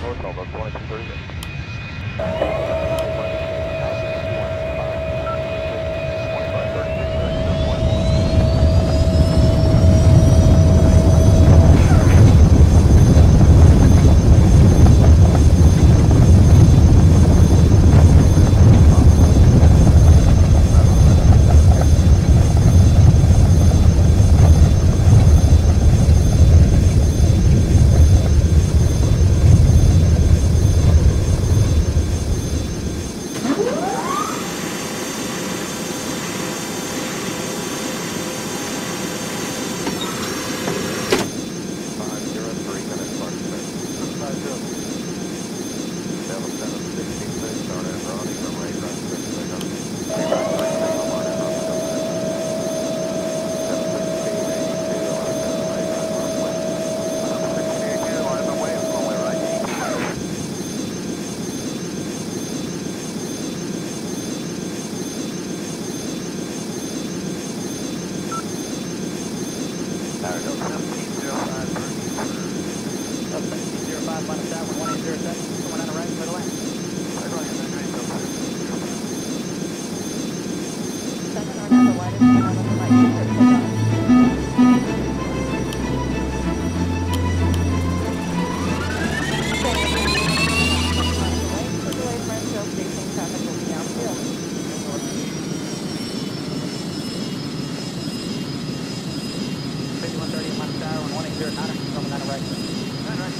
hotel, that's 2230. south line of travel, 1807, coming on the right, middle lane. Coming down right. Down right.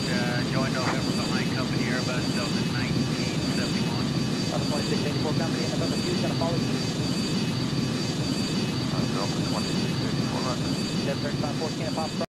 3514 pop.